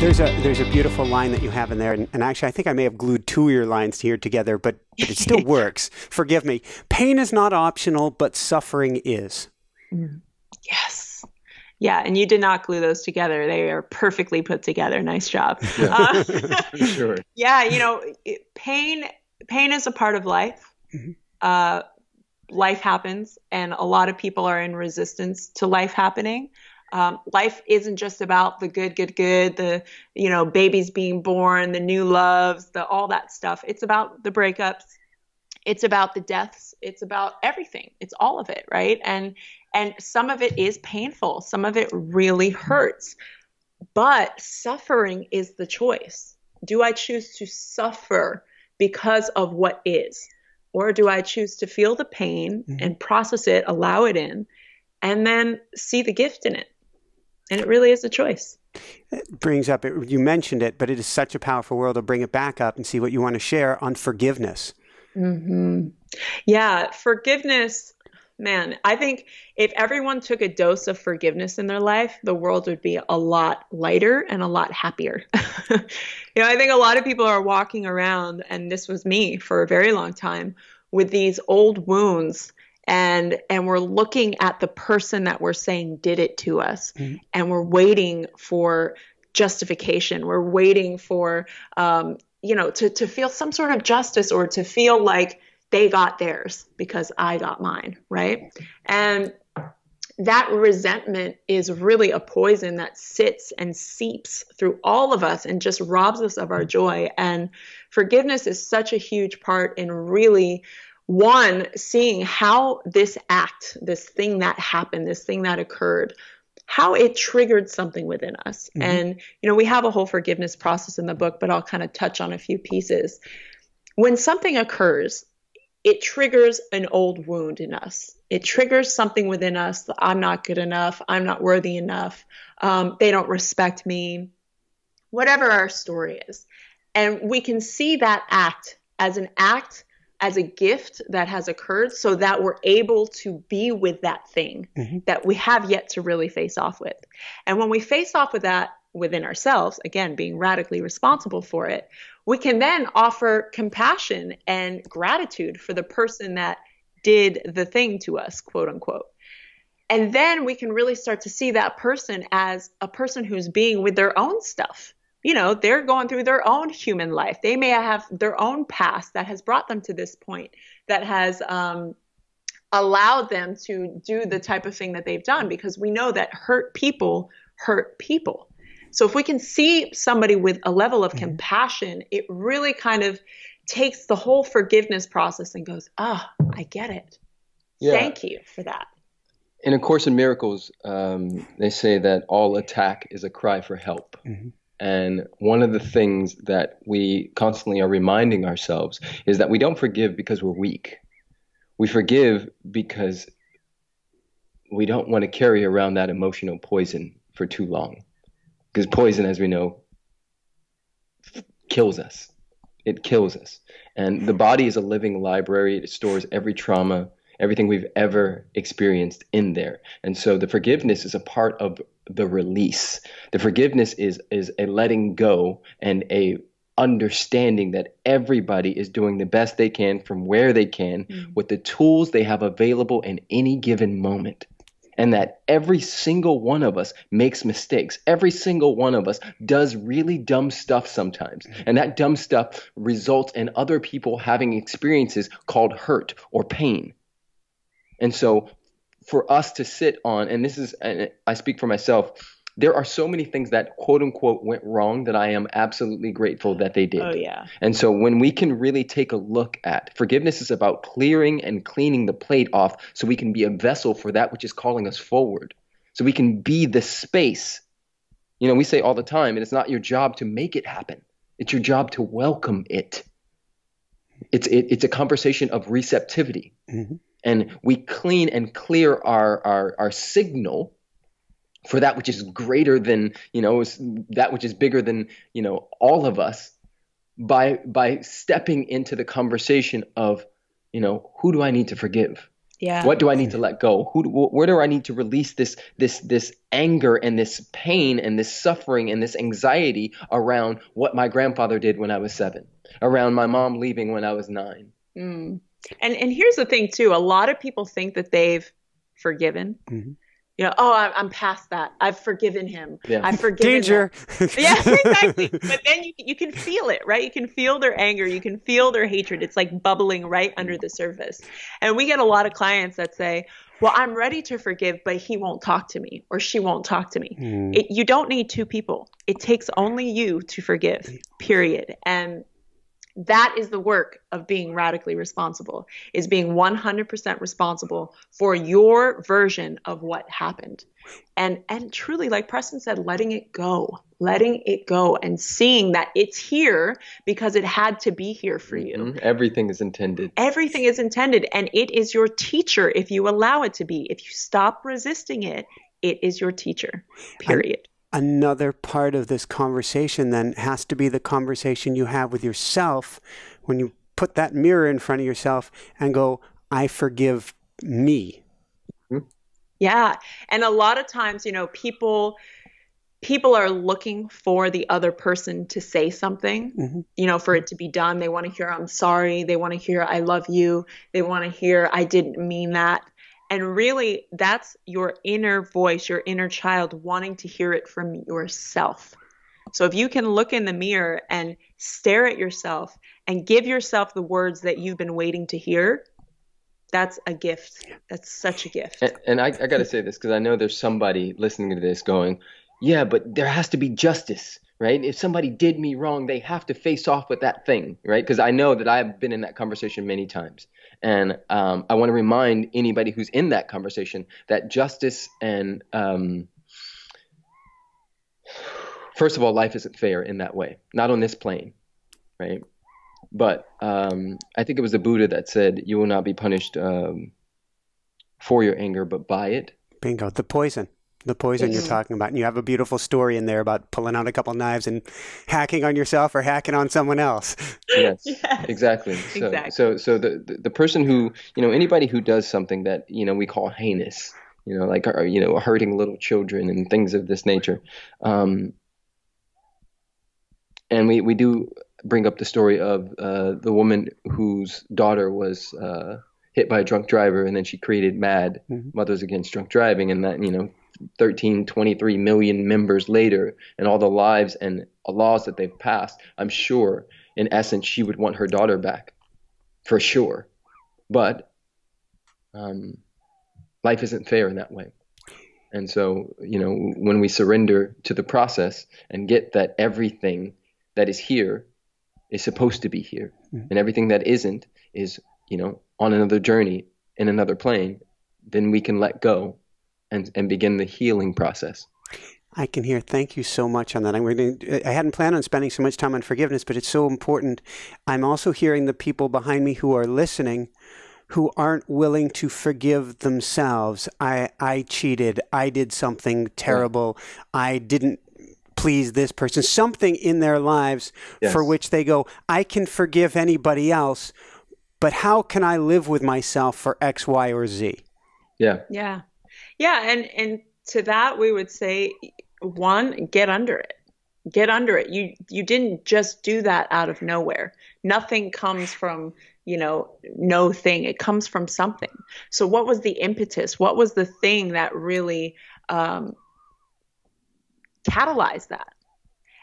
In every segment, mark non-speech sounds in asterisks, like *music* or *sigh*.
There's a there's a beautiful line that you have in there, and, and, actually, I think I may have glued two of your lines here together, but, but it still *laughs* works. Forgive me. Pain is not optional, but suffering is. Mm. Yes. Yeah, and you did not glue those together. They are perfectly put together. Nice job. Yeah, *laughs* uh, sure. *laughs* Yeah, you know, pain pain is a part of life. Mm-hmm. Uh, life happens, and a lot of people are in resistance to life happening. Um, life isn't just about the good, good, good, the you know babies being born, the new loves, the all that stuff. It's about the breakups. It's about the deaths. It's about everything. It's all of it, right? And and some of it is painful. Some of it really hurts. But suffering is the choice. Do I choose to suffer because of what is? Or do I choose to feel the pain mm-hmm. and process it, allow it in, and then see the gift in it? And it really is a choice. It brings up, you mentioned it, but it is such a powerful world to bring it back up and see what you want to share on forgiveness. Mm-hmm. Yeah, forgiveness, man, I think if everyone took a dose of forgiveness in their life, the world would be a lot lighter and a lot happier. *laughs* you know, I think a lot of people are walking around, and this was me for a very long time, with these old wounds and and we're looking at the person that we're saying did it to us. Mm-hmm. and we're waiting for justification. We're waiting for um, you know to, to feel some sort of justice or to feel like they got theirs because i got mine right? And that resentment is really a poison that sits and seeps through all of us and just robs us of our joy. And forgiveness is such a huge part in really one, seeing how this act, this thing that happened, this thing that occurred, how it triggered something within us. Mm-hmm. And, you know, we have a whole forgiveness process in the book, but I'll kind of touch on a few pieces. When something occurs, it triggers an old wound in us. It triggers something within us I'm not good enough. I'm not worthy enough. Um, they don't respect me. Whatever our story is. And we can see that act as an act as a gift that has occurred so that we're able to be with that thing mm-hmm. that we have yet to really face off with. And when we face off with that within ourselves, again, being radically responsible for it, we can then offer compassion and gratitude for the person that did the thing to us, quote unquote. And then we can really start to see that person as a person who's being with their own stuff you know, they're going through their own human life. They may have their own past that has brought them to this point, that has um, allowed them to do the type of thing that they've done, because we know that hurt people hurt people. So if we can see somebody with a level of mm-hmm. compassion, it really kind of takes the whole forgiveness process and goes, ah, oh, I get it. Yeah. Thank you for that. In A Course in Miracles, um, they say that all attack is a cry for help. Mm-hmm. And one of the things that we constantly are reminding ourselves is that we don't forgive because we're weak. We forgive because we don't want to carry around that emotional poison for too long. Because poison, as we know, kills us. It kills us. And the body is a living library. It stores every trauma, everything we've ever experienced in there. And so the forgiveness is a part of the release. The forgiveness is is a letting go and a understanding that everybody is doing the best they can from where they can mm-hmm. with the tools they have available in any given moment. And that every single one of us makes mistakes. Every single one of us does really dumb stuff sometimes. Mm-hmm. And that dumb stuff results in other people having experiences called hurt or pain. And so for us to sit on, and this is, and I speak for myself, there are so many things that quote unquote went wrong that I am absolutely grateful that they did. Oh, yeah. And so when we can really take a look at forgiveness is about clearing and cleaning the plate off so we can be a vessel for that which is calling us forward. So we can be the space. You know, we say all the time, and it's not your job to make it happen, it's your job to welcome it. It's, it, it's a conversation of receptivity. Mm-hmm and we clean and clear our, our, our signal for that which is greater than you know that which is bigger than you know all of us by by stepping into the conversation of you know who do i need to forgive Yeah. What do I need to let go? Who? Do, where do I need to release this this this anger and this pain and this suffering and this anxiety around what my grandfather did when I was seven, around my mom leaving when I was nine. Mm. And and here's the thing too. A lot of people think that they've forgiven. Mm-hmm you know, oh, I'm past that. I've forgiven him. Yeah. I've forgiven danger. yeah, *laughs* exactly. But then you you can feel it, right? You can feel their anger. You can feel their hatred. It's like bubbling right under the surface. And we get a lot of clients that say, "Well, I'm ready to forgive, but he won't talk to me, or she won't talk to me." Mm. It, you don't need two people. It takes only you to forgive. Period. And that is the work of being radically responsible is being 100% responsible for your version of what happened. And and truly like preston said letting it go letting it go and seeing that it's here because it had to be here for you. Mm-hmm. everything is intended. Everything is intended and it is your teacher if you allow it to be. If you stop resisting it it is your teacher period another part of this conversation then has to be the conversation you have with yourself when you put that mirror in front of yourself and go, I forgive me. Yeah. And a lot of times, you know, people people are looking for the other person to say something, mm-hmm. you know, for it to be done. They want to hear I'm sorry, they want to hear I love you, they want to hear I didn't mean that. And really, that's your inner voice, your inner child wanting to hear it from yourself. So if you can look in the mirror and stare at yourself and give yourself the words that you've been waiting to hear, that's a gift. That's such a gift. And, and I, I got to say this because I know there's somebody listening to this going, yeah, but there has to be justice, right? If somebody did me wrong, they have to face off with that thing, right? Because I know that I've been in that conversation many times. And um, I want to remind anybody who's in that conversation that justice and um, first of all, life isn't fair in that way, not on this plane, right? But um, I think it was the Buddha that said, "You will not be punished um, for your anger, but by it." Bingo, the poison the poison you're talking about. And you have a beautiful story in there about pulling out a couple knives and hacking on yourself or hacking on someone else. Yes, *laughs* yes. exactly. So, exactly. so, so the, the, the person who, you know, anybody who does something that, you know, we call heinous, you know, like, uh, you know, hurting little children and things of this nature. Um, and we, we do bring up the story of uh, the woman whose daughter was uh, hit by a drunk driver and then she created mad mm-hmm. mothers against drunk driving and that you know 13, 23 million members later and all the lives and laws that they've passed, I'm sure in essence she would want her daughter back for sure. But um, life isn't fair in that way. And so, you know, when we surrender to the process and get that everything that is here is supposed to be here, mm-hmm. and everything that isn't is, you know, on another journey in another plane, then we can let go and, and begin the healing process. I can hear. Thank you so much on that. I'm going to, I hadn't planned on spending so much time on forgiveness, but it's so important. I'm also hearing the people behind me who are listening who aren't willing to forgive themselves. I, I cheated. I did something terrible. I didn't please this person. Something in their lives yes. for which they go, I can forgive anybody else, but how can I live with myself for X, Y, or Z? Yeah. Yeah. Yeah, and and to that we would say one, get under it. Get under it. You you didn't just do that out of nowhere. Nothing comes from, you know, no thing. It comes from something. So what was the impetus? What was the thing that really um, catalyzed that?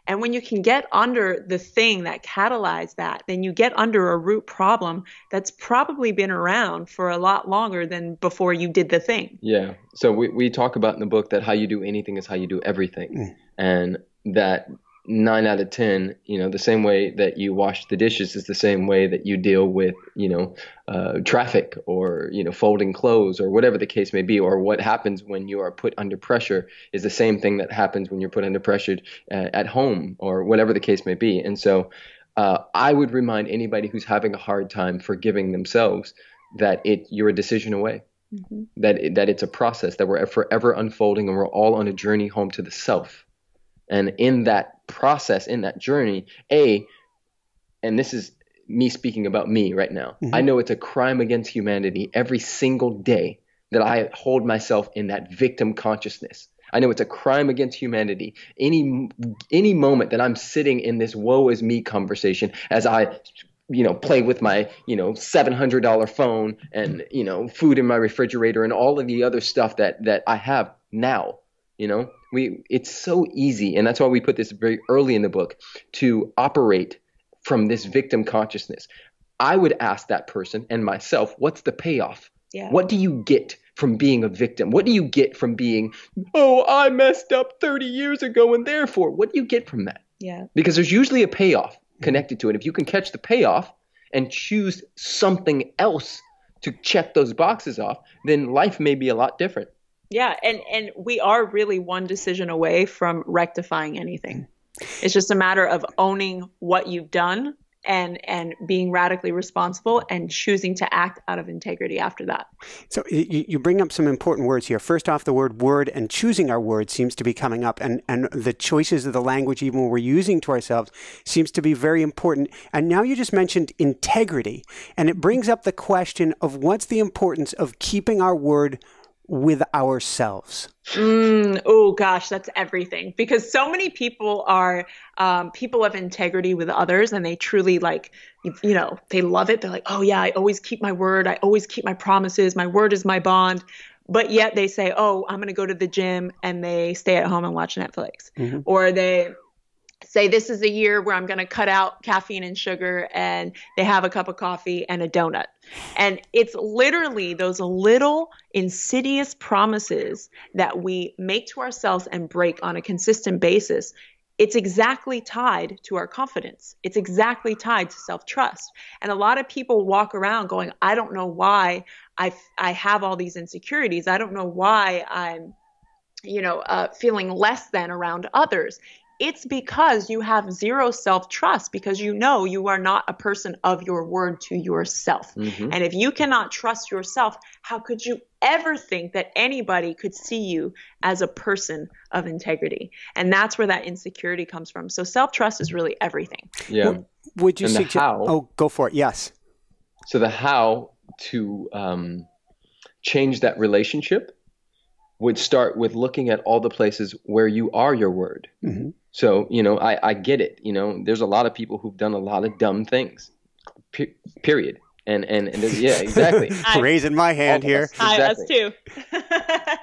And when you can get under the thing that catalyzed that, then you get under a root problem that's probably been around for a lot longer than before you did the thing. Yeah. So we, we talk about in the book that how you do anything is how you do everything. Mm. And that nine out of ten, you know, the same way that you wash the dishes is the same way that you deal with, you know, uh, traffic or you know, folding clothes or whatever the case may be, or what happens when you are put under pressure is the same thing that happens when you're put under pressure uh, at home or whatever the case may be. And so, uh, I would remind anybody who's having a hard time forgiving themselves that it you're a decision away. Mm-hmm. That that it's a process that we're forever unfolding, and we're all on a journey home to the self and in that process, in that journey, A, and this is me speaking about me right now. Mm-hmm. I know it's a crime against humanity every single day that I hold myself in that victim consciousness. I know it's a crime against humanity. Any any moment that I'm sitting in this woe is me conversation as I you know play with my you know $700 phone and you know food in my refrigerator and all of the other stuff that that I have now, you know? We it's so easy and that's why we put this very early in the book to operate from this victim consciousness. I would ask that person and myself, what's the payoff? Yeah. What do you get from being a victim? What do you get from being, oh, I messed up 30 years ago and therefore, what do you get from that? Yeah. Because there's usually a payoff connected to it. If you can catch the payoff and choose something else to check those boxes off, then life may be a lot different. Yeah, and and we are really one decision away from rectifying anything. It's just a matter of owning what you've done and and being radically responsible and choosing to act out of integrity after that. So you, you bring up some important words here. First off, the word word and choosing our words seems to be coming up, and and the choices of the language, even when we're using to ourselves, seems to be very important. And now you just mentioned integrity, and it brings up the question of what's the importance of keeping our word with ourselves? Mm, oh gosh, that's everything. Because so many people are um, people of integrity with others, and they truly like, you know, they love it. They're like, oh yeah, I always keep my word. I always keep my promises. My word is my bond. But yet they say, oh, I'm going to go to the gym, and they stay at home and watch Netflix, mm-hmm. or they say this is a year where I'm going to cut out caffeine and sugar and they have a cup of coffee and a donut. And it's literally those little insidious promises that we make to ourselves and break on a consistent basis. It's exactly tied to our confidence. It's exactly tied to self trust. And a lot of people walk around going, I don't know why I, I have all these insecurities. I don't know why I'm you know, uh, feeling less than around others it's because you have zero self trust because you know you are not a person of your word to yourself. Mm-hmm. And if you cannot trust yourself, how could you ever think that anybody could see you as a person of integrity? And that's where that insecurity comes from. So self trust is really everything. Yeah. Would, would you suggest? How, oh, go for it. Yes. So the how to um, change that relationship would start with looking at all the places where you are your word. Mm-hmm. So, you know, I, I get it. You know, there's a lot of people who've done a lot of dumb things, P- period. And, and, and yeah, exactly. *laughs* Raising my hand here. Exactly. us too.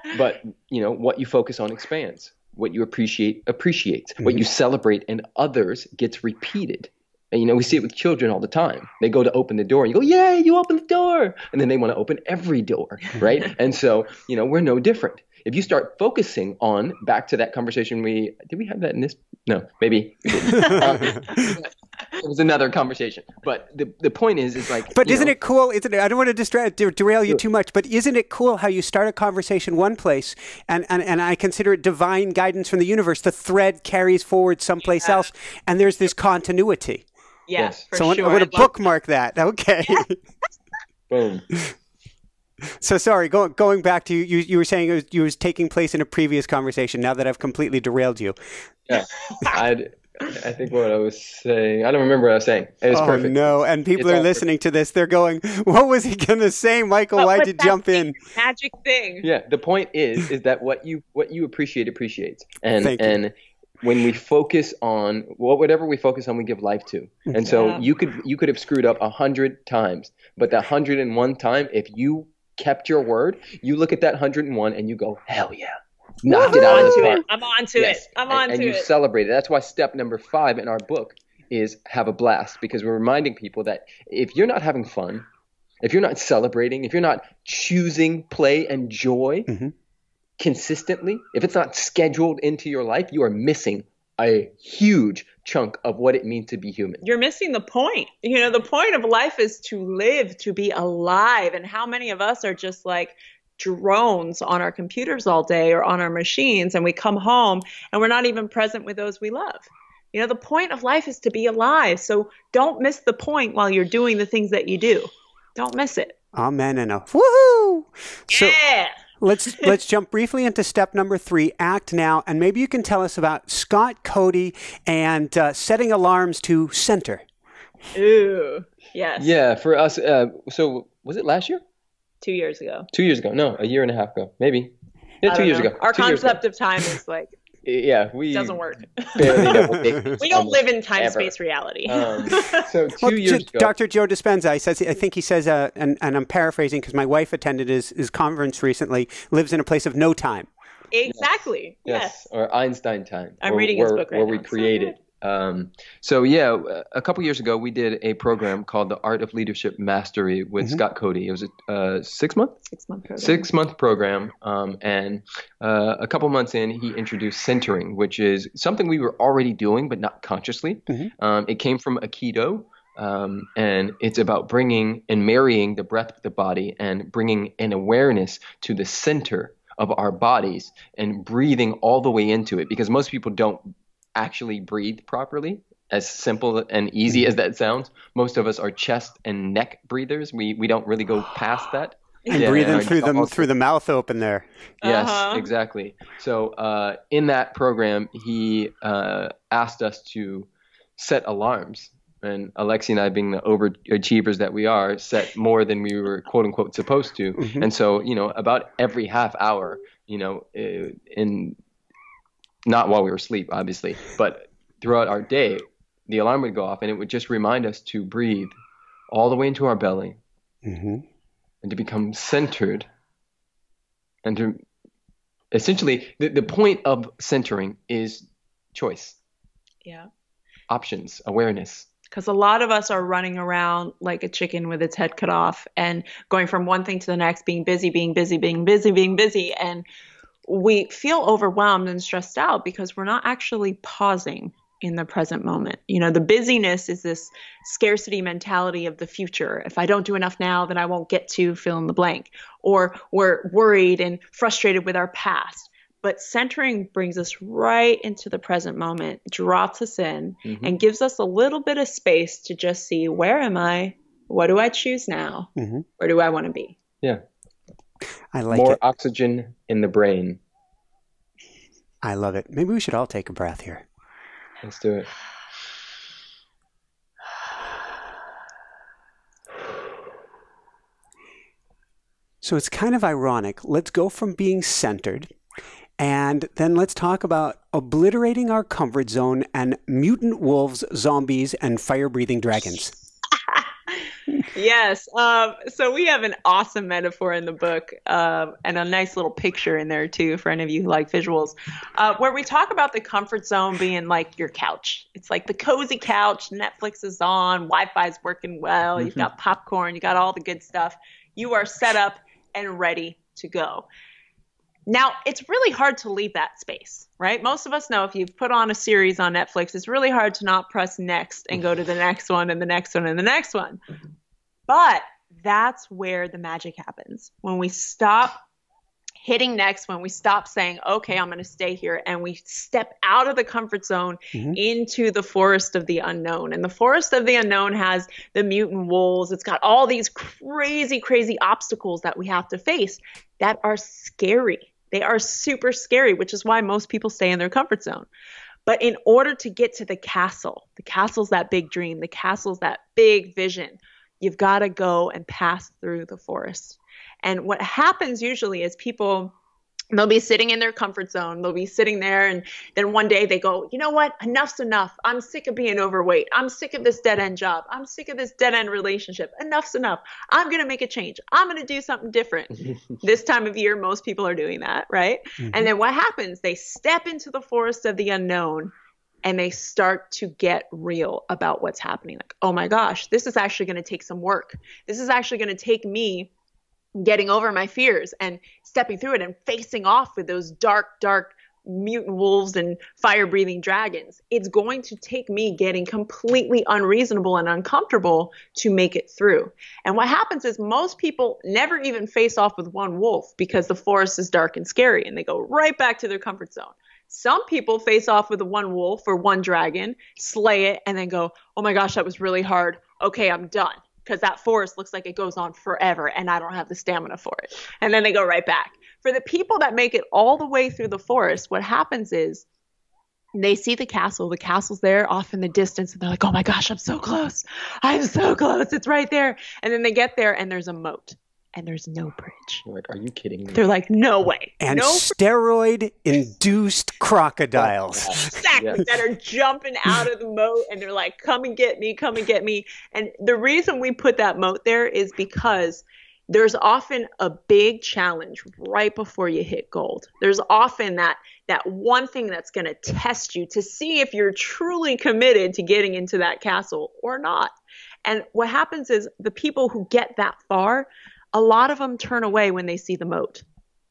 *laughs* but, you know, what you focus on expands. What you appreciate appreciates. Mm-hmm. What you celebrate and others gets repeated. And you know, we see it with children all the time. They go to open the door and you go, Yay, you open the door. And then they want to open every door, *laughs* right? and so, you know, we're no different if you start focusing on back to that conversation we did we have that in this? No maybe. Um, *laughs* it was another conversation. But the, the point is is like but isn't know, it cool isn't it i don't want to distract derail you too much but isn't it cool how you start a conversation one place and and, and i consider it divine guidance from the universe? The thread carries forward someplace yeah. else and there's this continuity. Yes. so sure. i want to bookmark that. *laughs* Okay. Boom so sorry, go, going back to you, you, you were saying it was, you was taking place in a previous conversation. Now that I've completely derailed you. Yeah, I, I think what I was saying, I don't remember what I was saying. It was oh, perfect. no, and people it's are listening perfect. to this. They're going, "What was he going to say, Michael? What Why did you jump in?" Magic thing. Yeah, the point is, is that what you what you appreciate appreciates, and Thank and. You when we focus on what whatever we focus on, we give life to. And so yeah. you could you could have screwed up a hundred times, but that hundred and one time, if you kept your word, you look at that 101 and you go, hell yeah. Knocked it out of the park. I'm on to yes. it. I'm on and, to and it. And you celebrate it. That's why step number five in our book is have a blast because we're reminding people that if you're not having fun, if you're not celebrating, if you're not choosing play and joy mm-hmm. consistently, if it's not scheduled into your life, you are missing a huge chunk of what it means to be human. You're missing the point. You know, the point of life is to live, to be alive. And how many of us are just like drones on our computers all day or on our machines and we come home and we're not even present with those we love? You know, the point of life is to be alive. So don't miss the point while you're doing the things that you do. Don't miss it. Amen and a woohoo. So, yeah let's let's jump briefly into step number three. Act now, and maybe you can tell us about Scott Cody and uh, setting alarms to center. Ooh, yes. Yeah, for us. Uh, so was it last year? Two years ago. Two years ago? No, a year and a half ago, maybe. Yeah, two years know. ago. Our Two concept ago. of time is like Yeah, we doesn't work. barely know what *laughs* day we don't live in time ever. space reality. Um, *laughs* so two Well, years ago. Dr. Joe Dispenza, I says, I think he says, uh, and, and I'm paraphrasing because my wife attended his, his conference recently, lives in a place of no time. exactly. Yes, Yes. or Einstein time. I'm where- reading his where- book right where now. we It's so created. Um, so yeah, a couple years ago we did a program called the Art of Leadership Mastery with Mm-hmm. Scott Cody. It was a uh, six month Six month program. six month program um, and uh, a couple months in he introduced centering which is something we were already doing but not consciously um, it came from aikido um, and it's about bringing and marrying the breath with the body and bringing an awareness to the center of our bodies and breathing all the way into it because most people don't actually breathe properly as simple and easy as that sounds most of us are chest and neck breathers we we don't really go past that *sighs* And Yeah, breathing and through the also- through the mouth open there. Yes, Uh-huh. exactly. So uh, in that program, he uh, asked us to set alarms. And Alexi and I, being the overachievers that we are, set more than we were quote unquote supposed to. Mhm. And so, you know, about every half hour, you know, uh, in not while we were asleep, obviously, but throughout our day, the alarm would go off and it would just remind us to breathe all the way into our belly hmm and to become centered and to essentially the, the point of centering is choice Yeah. options awareness Because a lot of us are running around like a chicken with its head cut off and going from one thing to the next, being busy, being busy, being busy, being busy. And we feel overwhelmed and stressed out because we're not actually pausing in the present moment. You know, the busyness is this scarcity mentality of the future. If I don't do enough now, then I won't get to fill in the blank. Or we're worried and frustrated with our past. But centering brings us right into the present moment, drops us in, Mhm. and gives us a little bit of space to just see where am I? What do I choose now? hmm Where do I want to be? yeah I like more it. oxygen in the brain I love it. Maybe we should all take a breath here. let's do it So it's kind of ironic. Let's go from being centered and then let's talk about obliterating our comfort zone and mutant wolves, zombies, and fire breathing dragons. Yes. Um, so we have an awesome metaphor in the book um, and a nice little picture in there too for any of you who like visuals, uh, where we talk about the comfort zone being like your couch. It's like the cozy couch. Netflix is on, Wi-Fi is working well. You've got popcorn. You got all the good stuff. You are set up and ready to go. Now, it's really hard to leave that space, right? Most of us know if you've put on a series on Netflix, it's really hard to not press next and go to the next one and the next one and the next one. But that's where the magic happens. When we stop hitting next, when we stop saying, okay, I'm going to stay here, and we step out of the comfort zone Mhm. into the forest of the unknown. And the forest of the unknown has the mutant wolves, it's got all these crazy, crazy obstacles that we have to face that are scary. They are super scary, which is why most people stay in their comfort zone. But in order to get to the castle, the castle's that big dream, the castle's that big vision, you've got to go and pass through the forest. And what happens usually is people they'll be sitting in their comfort zone. They'll be sitting there and then one day they go, "You know what? Enough's enough. I'm sick of being overweight. I'm sick of this dead-end job. I'm sick of this dead-end relationship. Enough's enough. I'm going to make a change. I'm going to do something different." *laughs* this time of year most people are doing that, right? Mm-hmm. And then what happens? They step into the forest of the unknown and they start to get real about what's happening. Like, oh my gosh, this is actually going to take some work. This is actually going to take me getting over my fears and stepping through it and facing off with those dark, dark mutant wolves and fire breathing dragons. It's going to take me getting completely unreasonable and uncomfortable to make it through. And what happens is most people never even face off with one wolf because the forest is dark and scary and they go right back to their comfort zone. Some people face off with one wolf or one dragon, slay it, and then go, oh my gosh, that was really hard. Okay, I'm done. Because that forest looks like it goes on forever and I don't have the stamina for it. And then they go right back. For the people that make it all the way through the forest, what happens is they see the castle. The castle's there off in the distance, and they're like, oh my gosh, I'm so close. I'm so close. It's right there. And then they get there, and there's a moat and there's no bridge. You're like, are you kidding me? They're like, no way. And no steroid induced crocodiles. exactly. Yes. That are jumping out of the moat and they're like, come and get me, come and get me. And the reason we put that moat there is because there's often a big challenge right before you hit gold. There's often that that one thing that's going to test you to see if you're truly committed to getting into that castle or not. And what happens is the people who get that far, a lot of them turn away when they see the moat.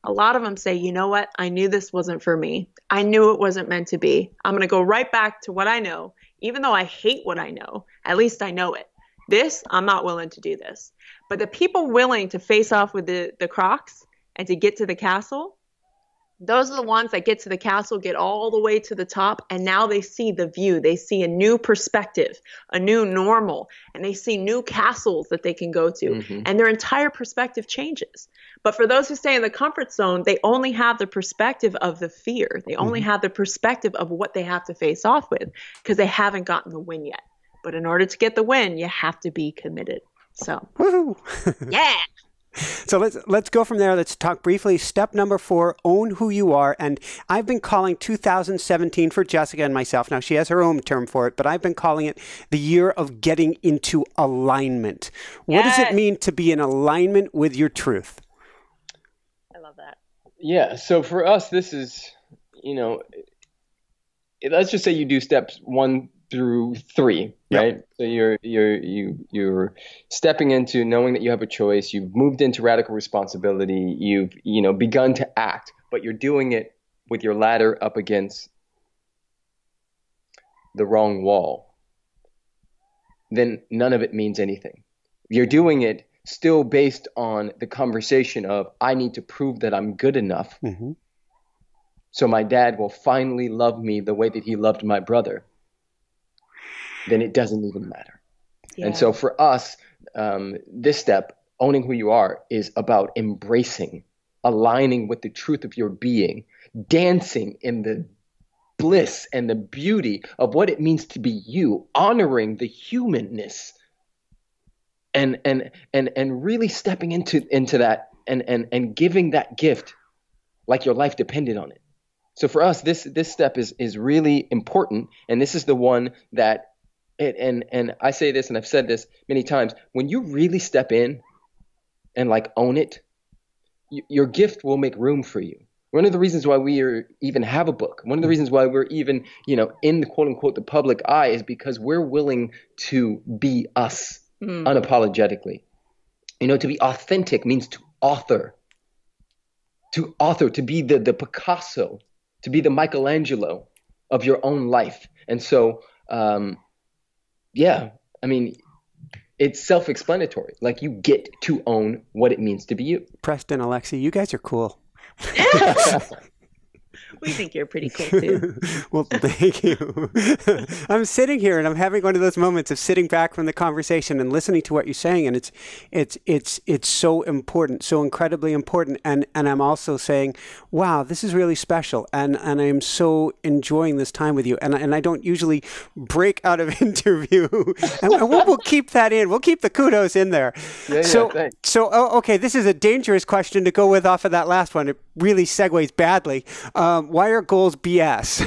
A lot of them say, you know what? I knew this wasn't for me. I knew it wasn't meant to be. I'm going to go right back to what I know. Even though I hate what I know, at least I know it. This, I'm not willing to do this. But the people willing to face off with the, the crocs and to get to the castle, those are the ones that get to the castle, get all the way to the top, and now they see the view. They see a new perspective, a new normal, and they see new castles that they can go to, mm-hmm. and their entire perspective changes. But for those who stay in the comfort zone, they only have the perspective of the fear. They only mm-hmm. have the perspective of what they have to face off with because they haven't gotten the win yet. But in order to get the win, you have to be committed. So, yeah. *laughs* *laughs* So let's let's go from there. Let's talk briefly. Step number four: own who you are. And I've been calling 2017 for Jessica and myself. Now she has her own term for it, but I've been calling it the year of getting into alignment. What yes. does it mean to be in alignment with your truth? I love that. Yeah. So for us, this is you know, let's just say you do steps one through three, right? Yep. So you're you're you you're stepping into knowing that you have a choice. You've moved into radical responsibility. You've you know begun to act, but you're doing it with your ladder up against the wrong wall. Then none of it means anything. You're doing it still based on the conversation of I need to prove that I'm good enough. Mm-hmm. So my dad will finally love me the way that he loved my brother then it doesn't even matter. Yeah. And so for us, um, this step, owning who you are, is about embracing, aligning with the truth of your being, dancing in the bliss and the beauty of what it means to be you, honoring the humanness, and and and and really stepping into into that and and and giving that gift like your life depended on it. So for us, this this step is is really important, and this is the one that and, and and I say this and I've said this many times when you really step in and like own it your gift will make room for you. One of the reasons why we are, even have a book one of the reasons why we're even you know in the quote unquote the public eye is because we're willing to be us mm. unapologetically. You know to be authentic means to author. To author to be the the picasso to be the michelangelo of your own life. And so um, yeah, I mean, it's self-explanatory. Like you get to own what it means to be you. Preston, Alexi, you guys are cool. *laughs* *laughs* we think you're pretty cool too. *laughs* well, thank you. *laughs* I'm sitting here and I'm having one of those moments of sitting back from the conversation and listening to what you're saying, and it's it's it's it's so important, so incredibly important, and and I'm also saying, wow, this is really special, and and I'm so enjoying this time with you, and and I don't usually break out of *laughs* interview, and we'll, we'll, keep that in. We'll keep the kudos in there. Yeah, so yeah, so oh, okay, this is a dangerous question to go with off of that last one. It really segues badly. Um, why are goals BS?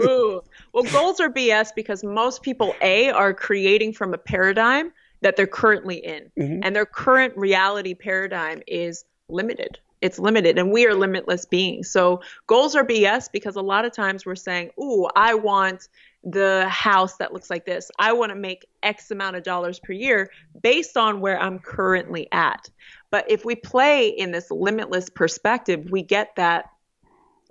*laughs* Ooh. Well, goals are BS because most people, A, are creating from a paradigm that they're currently in. Mm-hmm. And their current reality paradigm is limited. It's limited, and we are limitless beings. So goals are BS because a lot of times we're saying, Ooh, I want the house that looks like this. I want to make X amount of dollars per year based on where I'm currently at. But if we play in this limitless perspective, we get that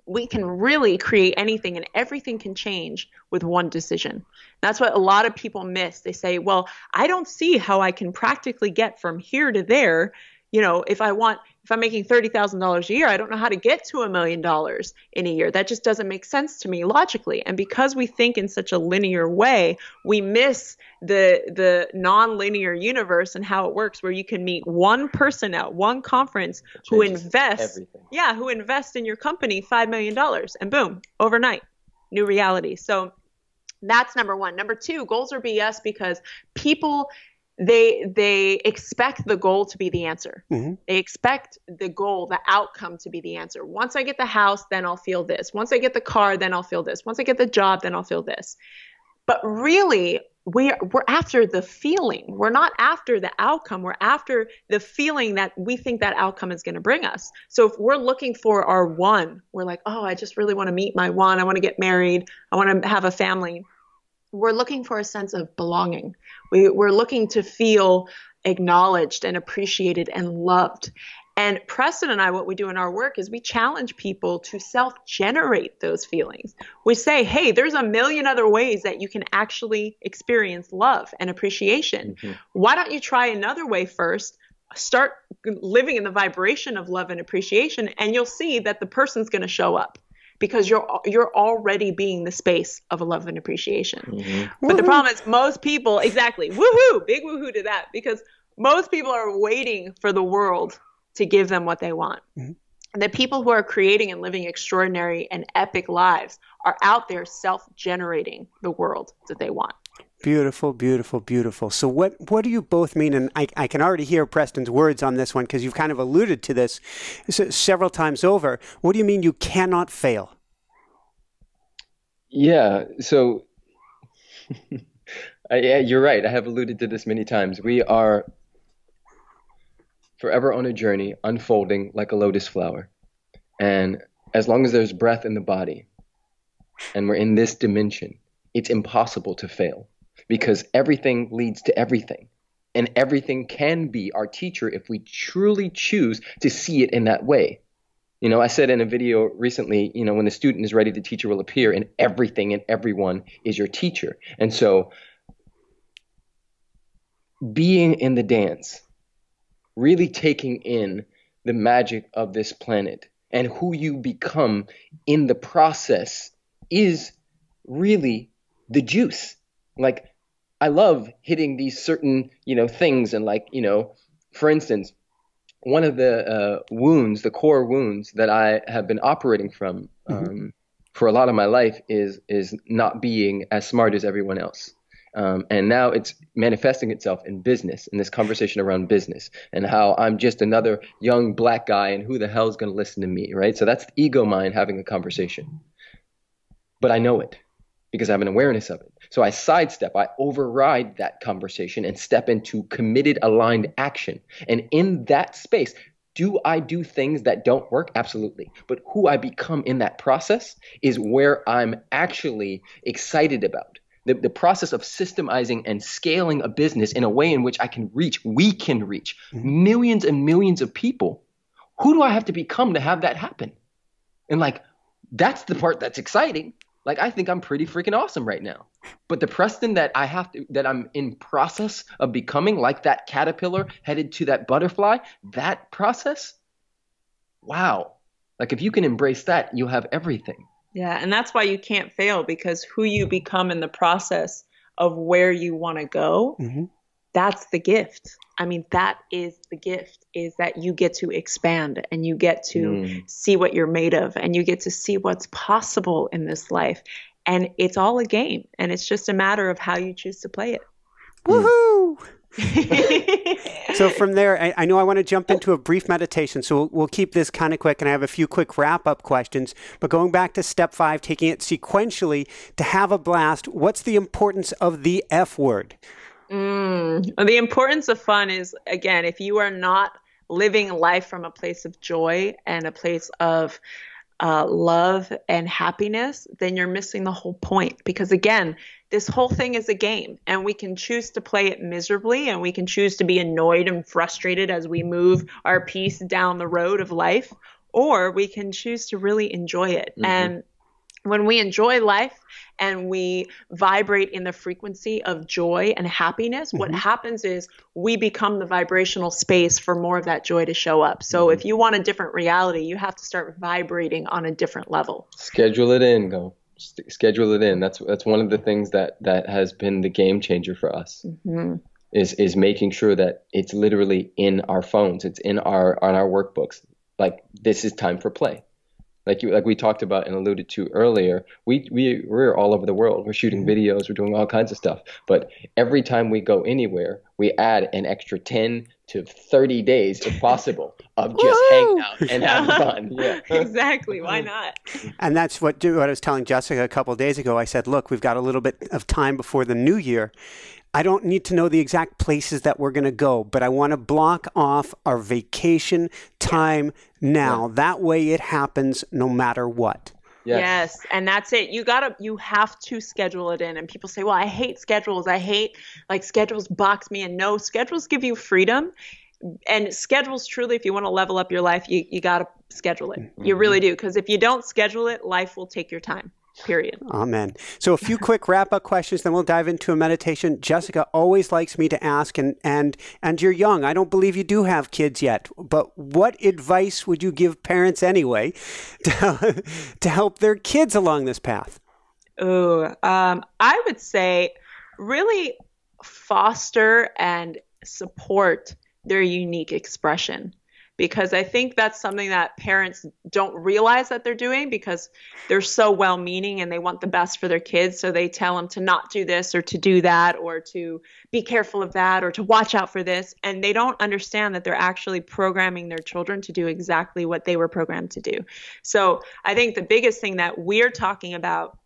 we can really create anything and everything can change with one decision. That's what a lot of people miss. They say, well, I don't see how I can practically get from here to there. You know, if I want if I'm making $30,000 a year, I don't know how to get to a million dollars in a year. That just doesn't make sense to me logically. And because we think in such a linear way, we miss the the non-linear universe and how it works where you can meet one person at one conference who invests everything. yeah, who invests in your company 5 million dollars and boom, overnight new reality. So that's number one. Number two, goals are BS because people they they expect the goal to be the answer. Mm-hmm. They expect the goal, the outcome to be the answer. Once I get the house, then I'll feel this. Once I get the car, then I'll feel this. Once I get the job, then I'll feel this. But really, we are, we're after the feeling. We're not after the outcome. We're after the feeling that we think that outcome is going to bring us. So if we're looking for our one, we're like, oh, I just really want to meet my one. I want to get married. I want to have a family we're looking for a sense of belonging. We, we're looking to feel acknowledged and appreciated and loved. And Preston and I, what we do in our work is we challenge people to self generate those feelings. We say, hey, there's a million other ways that you can actually experience love and appreciation. Mm-hmm. Why don't you try another way first? Start living in the vibration of love and appreciation, and you'll see that the person's going to show up because you're you're already being the space of a love and appreciation. Mm-hmm. But the problem is most people exactly woohoo big woohoo to that because most people are waiting for the world to give them what they want. Mm-hmm. The people who are creating and living extraordinary and epic lives are out there self-generating the world that they want. Beautiful, beautiful, beautiful. So, what what do you both mean? And I, I can already hear Preston's words on this one because you've kind of alluded to this several times over. What do you mean you cannot fail? Yeah. So, *laughs* yeah, you're right. I have alluded to this many times. We are forever on a journey, unfolding like a lotus flower, and as long as there's breath in the body, and we're in this dimension, it's impossible to fail because everything leads to everything. And everything can be our teacher if we truly choose to see it in that way. You know, I said in a video recently, you know, when the student is ready, the teacher will appear, and everything and everyone is your teacher. And so, being in the dance, really taking in the magic of this planet and who you become in the process is really the juice. Like, I love hitting these certain, you know, things and like, you know, for instance, one of the uh, wounds, the core wounds that I have been operating from mm-hmm. um, mm-hmm. for a lot of my life is is not being as smart as everyone else. Um, and now it's manifesting itself in business, in this conversation around business, and how I'm just another young black guy, and who the hell is going to listen to me, right? So that's the ego mind having a conversation. But I know it because I have an awareness of it. So I sidestep, I override that conversation and step into committed, aligned action. And in that space, do I do things that don't work? Absolutely. But who I become in that process is where I'm actually excited about. The, the process of systemizing and scaling a business in a way in which I can reach, we can reach mm-hmm. millions and millions of people. Who do I have to become to have that happen? And like, that's the part that's exciting like I think I'm pretty freaking awesome right now. But the Preston that I have to that I'm in process of becoming like that caterpillar headed to that butterfly, that process, wow. Like if you can embrace that, you'll have everything. Yeah, and that's why you can't fail because who you become in the process of where you want to go, mm-hmm. that's the gift. I mean, that is the gift is that you get to expand and you get to mm. see what you're made of and you get to see what's possible in this life. And it's all a game and it's just a matter of how you choose to play it. *laughs* Woohoo! *laughs* so from there, I, I, know I want to jump into a brief meditation, so we'll, we'll keep this kind of quick, and I have a few quick wrap-up questions. But going back to step five, taking it sequentially to have a blast, what's the importance of the F word? Mm. The importance of fun is, again, if you are not living life from a place of joy and a place of uh, love and happiness, then you're missing the whole point. Because again, this whole thing is a game, and we can choose to play it miserably, and we can choose to be annoyed and frustrated as we move our piece down the road of life, or we can choose to really enjoy it. Mm-hmm. And when we enjoy life and we vibrate in the frequency of joy and happiness, mm-hmm. what happens is we become the vibrational space for more of that joy to show up. So mm-hmm. if you want a different reality, you have to start vibrating on a different level. Schedule it in, go. Schedule it in. That's that's one of the things that that has been the game changer for us. Mm-hmm. Is is making sure that it's literally in our phones, it's in our on our workbooks. Like this is time for play like you like we talked about and alluded to earlier we we we're all over the world. We're shooting mm-hmm. videos. We're doing all kinds of stuff. But every time we go anywhere we add an extra 10 to 30 days if possible of just hang out and have fun. *laughs* Yeah. *laughs* Exactly. Why mm-hmm. not? And that's what, what i was telling jessica a couple days ago. I said look we've got a little bit of time before the new year I don't need to know the exact places that we're going to go, but I want to block off our vacation time now. Yeah. That way it happens no matter what. Yes. yes. And that's it. You gotta you have to schedule it in. And people say, Well, I hate schedules. I hate like schedules box me in. No, schedules give you freedom. And schedules truly, if you want to level up your life, you, you gotta schedule it. Mm-hmm. You really do. Because if you don't schedule it, life will take your time. Period. Amen. So a few quick wrap up questions, then we'll dive into a meditation. Jessica always likes me to ask, and and and you're young. I don't believe you do have kids yet, but what advice would you give parents anyway *laughs* to, to help their kids along this path? Oh, um, I would say really foster and support their unique expression because I think that's something that parents don't realize that they're doing because they're so well meaning and they want the best for their kids. So they tell them to not do this or to do that or to be careful of that or to watch out for this. And they don't understand that they're actually programming their children to do exactly what they were programmed to do. So I think the biggest thing that we're talking about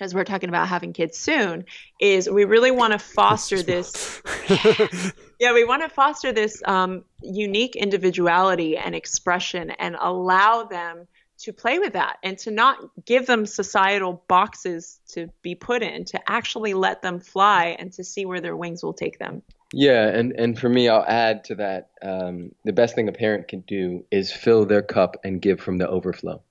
as we're talking about having kids soon, is we really want to foster this. *laughs* yeah, we want to foster this um, unique individuality and expression and allow them to play with that and to not give them societal boxes to be put in, to actually let them fly and to see where their wings will take them. Yeah, and, and for me, I'll add to that um, the best thing a parent can do is fill their cup and give from the overflow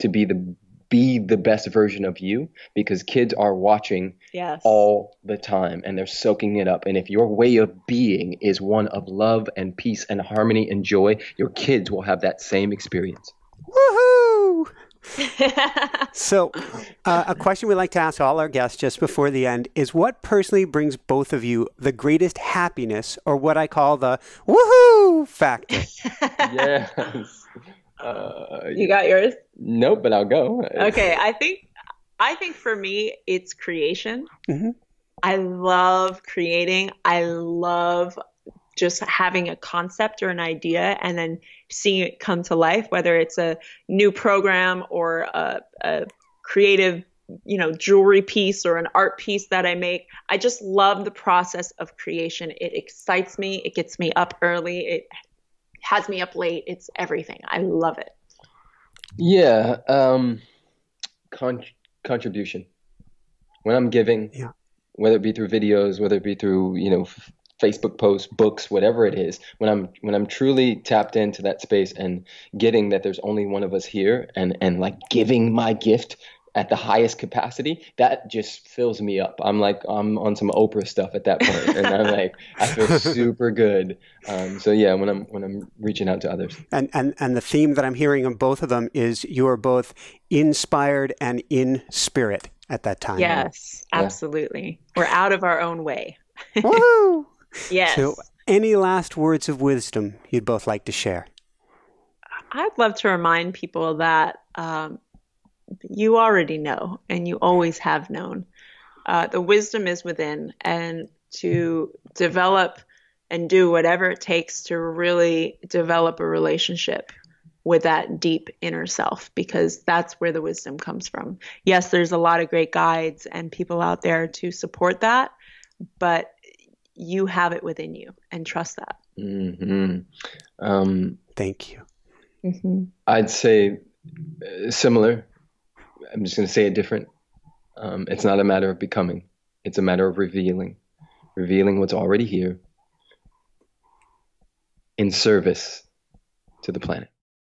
to be the be the best version of you because kids are watching yes. all the time and they're soaking it up. And if your way of being is one of love and peace and harmony and joy, your kids will have that same experience. Woohoo! *laughs* so, uh, a question we like to ask all our guests just before the end is what personally brings both of you the greatest happiness, or what I call the woohoo factor? *laughs* yes. Uh, you got yours? Nope, but I'll go. Okay, I think I think for me it's creation. Mm-hmm. I love creating. I love just having a concept or an idea and then seeing it come to life, whether it's a new program or a, a creative you know jewelry piece or an art piece that i make i just love the process of creation it excites me it gets me up early it has me up late. It's everything. I love it. Yeah. Um, con- contribution. When I'm giving, yeah. whether it be through videos, whether it be through, you know, f- Facebook posts, books, whatever it is, when I'm when I'm truly tapped into that space and getting that there's only one of us here and and like giving my gift at the highest capacity, that just fills me up. I'm like I'm on some Oprah stuff at that point, and I'm *laughs* like I feel super good. Um, so yeah, when I'm when I'm reaching out to others, and and and the theme that I'm hearing of both of them is you are both inspired and in spirit at that time. Yes, absolutely. Yeah. We're out of our own way. *laughs* Woohoo! yes. So, any last words of wisdom you'd both like to share? I'd love to remind people that um, you already know and you always have known. Uh, the wisdom is within, and to develop and do whatever it takes to really develop a relationship with that deep inner self because that's where the wisdom comes from. Yes, there's a lot of great guides and people out there to support that, but you have it within you and trust that. Mm-hmm. Um, Thank you. Mm-hmm. I'd say uh, similar. I'm just going to say it different. Um, it's not a matter of becoming, it's a matter of revealing, revealing what's already here in service to the planet.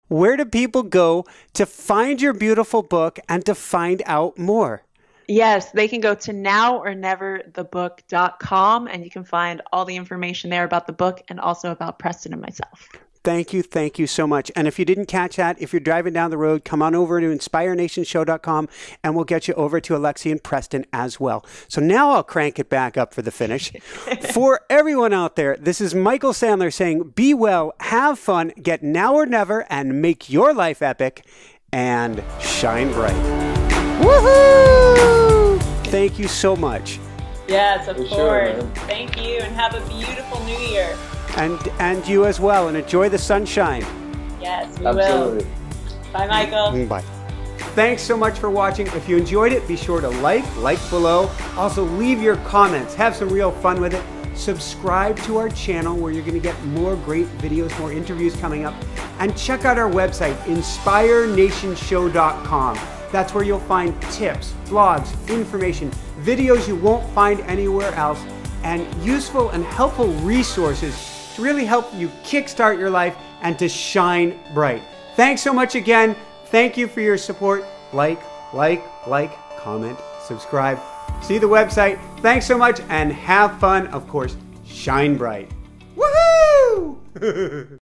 Where do people go to find your beautiful book and to find out more? Yes, they can go to noworneverthebook.com and you can find all the information there about the book and also about Preston and myself. Thank you, thank you so much. And if you didn't catch that, if you're driving down the road, come on over to inspirenationshow.com and we'll get you over to Alexi and Preston as well. So now I'll crank it back up for the finish. *laughs* for everyone out there, this is Michael Sandler saying, Be well, have fun, get now or never, and make your life epic. and shine bright. Woohoo! Thank you so much. Yes, of For course. sure. Thank you, and have a beautiful new year. And and you as well and enjoy the sunshine. Yes, we Absolutely. will. Bye, Michael. Mm, bye. Thanks so much for watching. If you enjoyed it, be sure to like, like below. Also, leave your comments. Have some real fun with it. Subscribe to our channel where you're going to get more great videos, more interviews coming up. And check out our website, inspirenationshow.com. That's where you'll find tips, blogs, information, videos you won't find anywhere else, and useful and helpful resources to really help you kickstart your life and to shine bright. Thanks so much again. Thank you for your support. Like, like, like, comment, subscribe. See the website. Thanks so much and have fun. Of course, shine bright. Woohoo! *laughs*